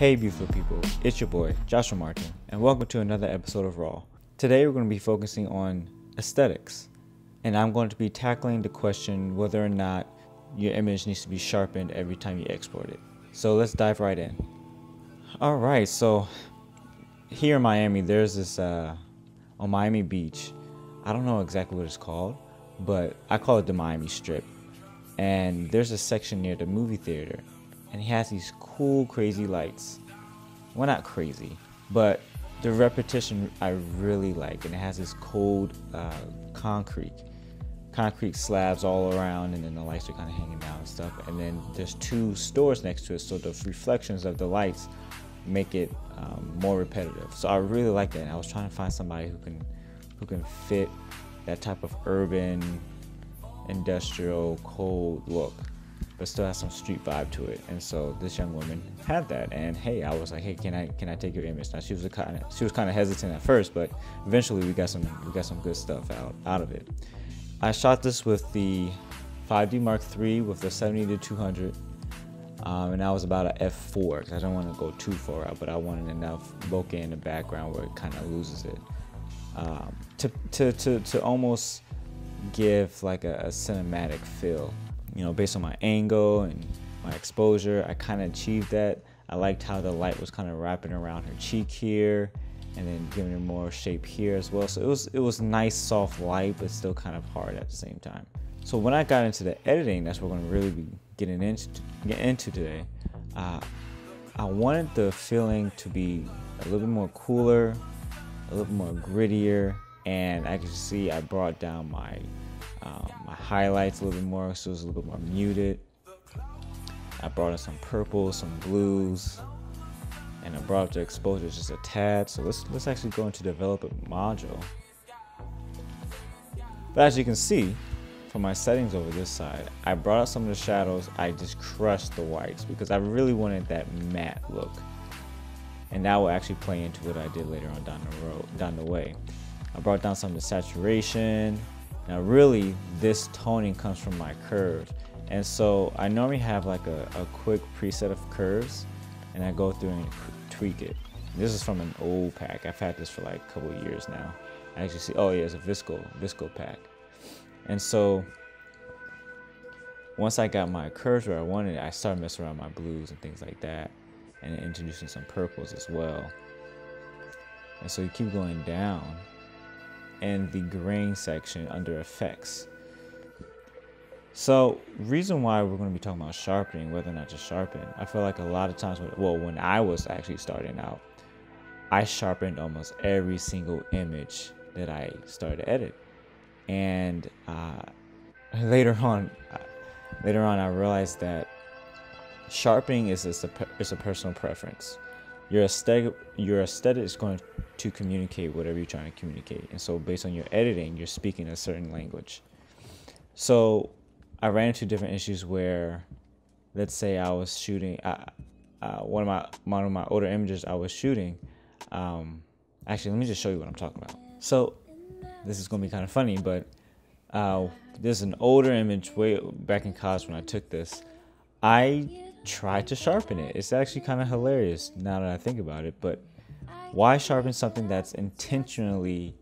Hey, beautiful people, it's your boy, Joshua Martin, and welcome to another episode of Raw. Today, we're going to be focusing on aesthetics, and I'm going to be tackling the question whether or not your image needs to be sharpened every time you export it. So, let's dive right in. All right, so here in Miami, there's this, uh, on Miami Beach, I don't know exactly what it's called, but I call it the Miami Strip. And there's a section near the movie theater, and he has these cool, crazy lights. Well, not crazy, but the repetition I really like, and it has this cold uh, concrete, concrete slabs all around, and then the lights are kind of hanging down and stuff. And then there's two stores next to it, so the reflections of the lights make it um, more repetitive. So I really like that. And I was trying to find somebody who can who can fit that type of urban, industrial, cold look, but still has some street vibe to it. And so this young woman had that. And hey, I was like, hey, can I can I take your image? Now she was kind of she was kind of hesitant at first, but eventually we got some we got some good stuff out out of it. I shot this with the 5D Mark III with the 70 to 200. Um, and I was about an f4 because I don't want to go too far out, but I wanted enough bokeh in the background where it kind of loses it um, to, to, to, to almost give like a, a, cinematic feel. You know, based on my angle and my exposure, I kind of achieved that. I liked how the light was kind of wrapping around her cheek here and then giving her more shape here as well. So it was it was nice soft light, but still kind of hard at the same time. So when I got into the editing, that's what we're going to really be getting into get into today. Uh, I wanted the feeling to be a little bit more cooler, a little more grittier, and I can see I brought down my um, my highlights a little bit more, so it was a little bit more muted. I brought in some purples, some blues, and I brought up the exposure just a tad. So let's let's actually go into developer module. But as you can see, from my settings over this side, I brought out some of the shadows. I just crushed the whites because I really wanted that matte look and that will actually play into what I did later on down the road, down the way. I brought down some of the saturation. Now, really, this toning comes from my curve, and so I normally have like a, a quick preset of curves, and I go through and tweak it. This is from an old pack. I've had this for like a couple years now. I actually see, oh yeah, it's a VSCO, VSCO pack, and so once I got my curves where I wanted it, I started messing around my blues and things like that and introducing some purples as well. And so you keep going down and the grain section under effects. So reason why we're going to be talking about sharpening, whether or not to sharpen, I feel like a lot of times, when, well, when I was actually starting out, I sharpened almost every single image that I started to edit. And uh, later on, later on, I realized that sharpening is is a, is a personal preference. Your aesthetic, your aesthetic is going to communicate whatever you're trying to communicate, and so based on your editing, you're speaking a certain language. So, I ran into different issues where, let's say I was shooting, uh, one of my one of my older images I was shooting. Um, actually, let me just show you what I'm talking about. So, this is going to be kind of funny, but uh, there's an older image way back in college when I took this. I try to sharpen it. It's actually kind of hilarious now that I think about it. But why sharpen something that's intentionally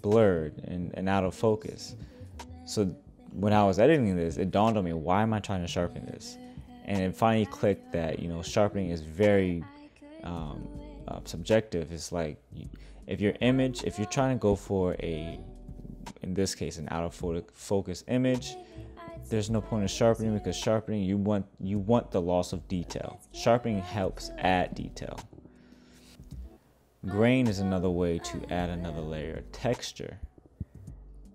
blurred and, and out of focus? So when I was editing this, it dawned on me, why am I trying to sharpen this? And it finally clicked that, you know, sharpening is very um, uh, subjective. It's like if your image, if you're trying to go for a, in this case, an out of focus image, there's no point in sharpening because sharpening you want you want the loss of detail. Sharpening helps add detail. Grain is another way to add another layer of texture.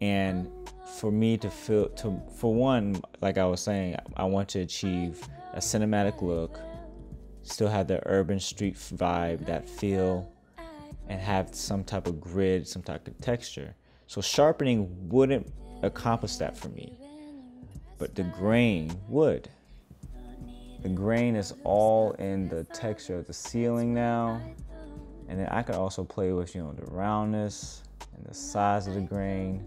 And for me to feel to for one, like I was saying, I want to achieve a cinematic look, still have the urban street vibe, that feel, and have some type of grid, some type of texture. So sharpening wouldn't accomplish that for me but the grain would. The grain is all in the texture of the ceiling now. And then I could also play with, you know, the roundness and the size of the grain.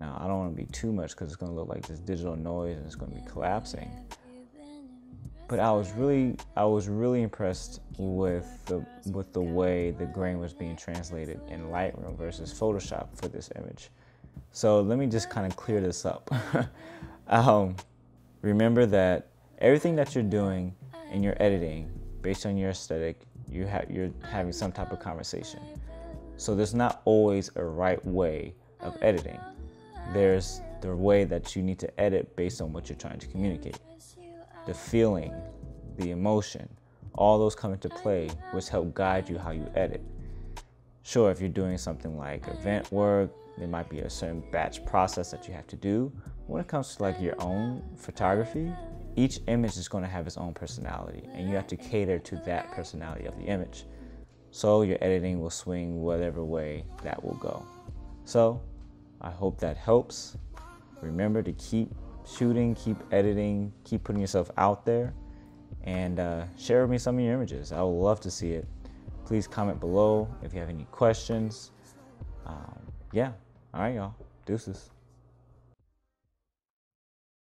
Now, I don't want to be too much because it's going to look like this digital noise and it's going to be collapsing. but I was really I was really impressed with the with the way the grain was being translated in Lightroom versus Photoshop for this image. So let me just kind of clear this up. um, remember that everything that you're doing in your editing, based on your aesthetic, you have you're having some type of conversation. So there's not always a right way of editing. There's the way that you need to edit based on what you're trying to communicate the feeling, the emotion, all those come into play, which help guide you how you edit. Sure, if you're doing something like event work, there might be a certain batch process that you have to do. When it comes to like your own photography, each image is going to have its own personality, and you have to cater to that personality of the image. So your editing will swing whatever way that will go. So I hope that helps. Remember to keep shooting, keep editing, keep putting yourself out there, and uh, share with me some of your images. I would love to see it. Please comment below if you have any questions. Um, yeah. All right, y'all. Deuces.